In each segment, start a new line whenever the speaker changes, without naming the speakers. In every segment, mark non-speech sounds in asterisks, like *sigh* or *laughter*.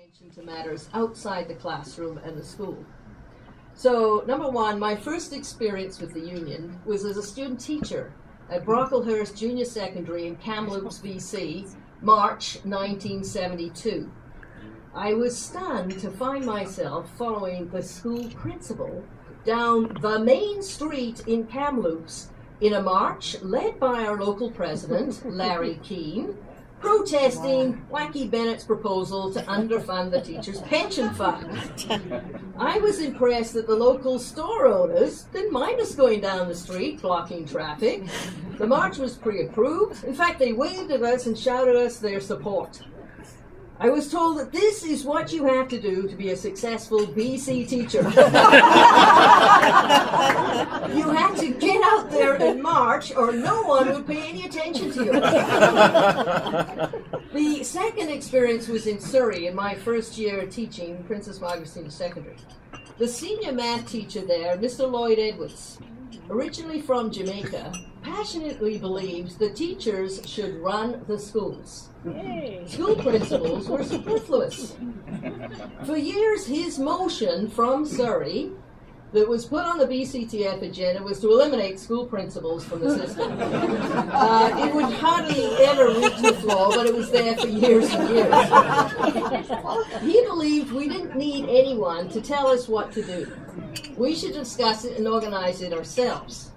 attention to matters outside the classroom and the school. So, number one, my first experience with the union was as a student teacher at Brocklehurst Junior Secondary in Kamloops, BC, March 1972. I was stunned to find myself following the school principal down the main street in Kamloops in a march led by our local president, Larry *laughs* Kuehn, protesting Wacky Bennett's proposal to underfund the teachers' pension fund. I was impressed that the local store owners didn't mind us going down the street blocking traffic. The march was pre approved. In fact, they waved at us and shouted us their support. I was told that this is what you have to do to be a successful BC teacher. you had to get out there and march, or no one would pay any attention to you. the second experience was in Surrey in my first year of teaching Princess Margaret Senior Secondary. The senior math teacher there, Mr. Lloyd Edwards, originally from Jamaica, passionately believes the teachers should run the schools. Yay. School principals were superfluous. For years, his motion from Surrey that was put on the BCTF agenda was to eliminate school principals from the system. *laughs* Uh, it would hardly ever reach the floor, but it was there for years and years. he believed we didn't need anyone to tell us what to do. We should discuss it and organize it ourselves.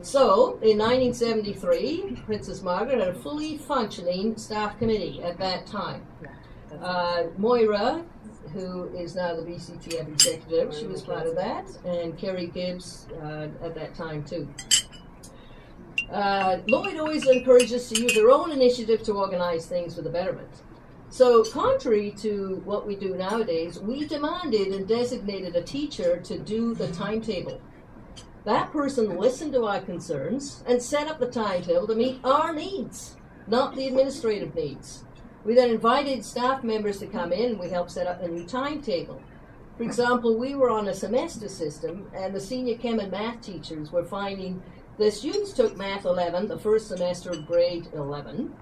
So, in 1973, Princess Margaret had a fully functioning staff committee at that time. Uh, Moira, who is now the BCTF executive, she was part of that, and Kerry Gibbs uh, at that time too. Uh, Lloyd always encouraged us to use our own initiative to organize things for the betterment. So, contrary to what we do nowadays, we demanded and designated a teacher to do the timetable. That person listened to our concerns and set up the timetable to meet our needs, not the administrative needs. We then invited staff members to come in and we helped set up a new timetable. For example, we were on a semester system and the senior chem and math teachers were finding the students took math 11 the first semester of grade 11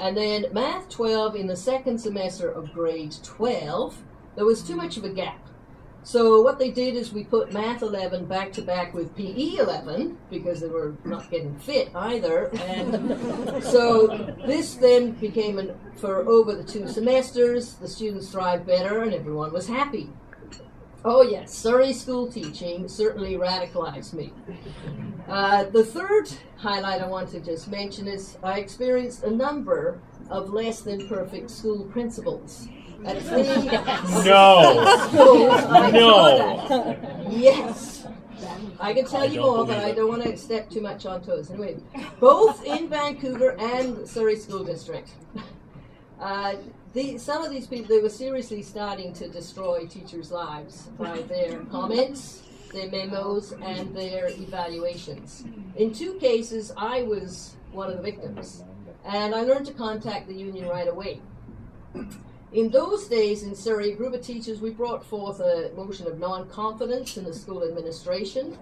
and then math 12 in the second semester of grade 12. There was too much of a gap. So what they did is we put Math 11 back to back with PE 11 because they were not getting fit either. And *laughs* so this then became an, for over the two semesters, the students thrived better and everyone was happy. Oh yes, Surrey school teaching certainly radicalized me. Uh, the third highlight I want to just mention is I experienced a number of less than perfect school principals. *laughs*
No. schools no.
Yes. I can tell you more, but I don't want to step too much on toes. Anyway, both in Vancouver and Surrey School District. Uh, the, some of these people, they were seriously starting to destroy teachers' lives by their comments, their memos, and their evaluations. In two cases, I was one of the victims, and I learned to contact the union right away. In those days in Surrey, a group of teachers, we brought forth a motion of non-confidence in the school administration.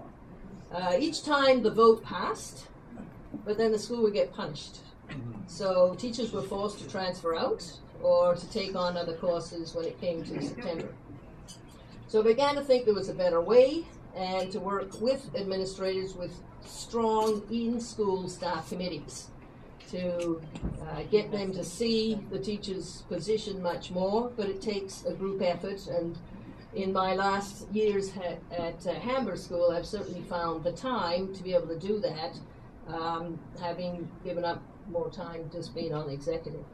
Uh, each time the vote passed, but then the school would get punished. So teachers were forced to transfer out or to take on other courses when it came to September. So I began to think there was a better way and to work with administrators with strong in-school staff committees to uh, get them to see the teacher's position much more, but it takes a group effort. And in my last years at, at uh, Hamber School, I've certainly found the time to be able to do that, um, having given up more time just being on the executive.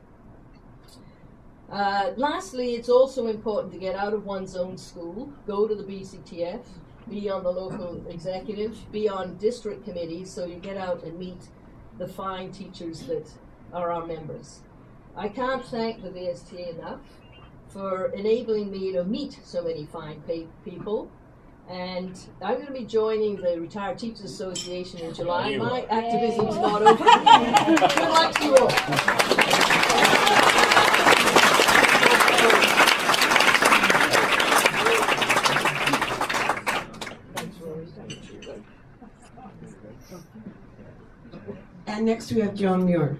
Uh, lastly, it's also important to get out of one's own school, go to the BCTF, be on the local executive, be on district committees, so you get out and meet the fine teachers that are our members. I can't thank the VSTA enough for enabling me to meet so many fine people. And I'm going to be joining the Retired Teachers Association in July. My activism is not over. Good luck to you all.
And next we have Joan Muir.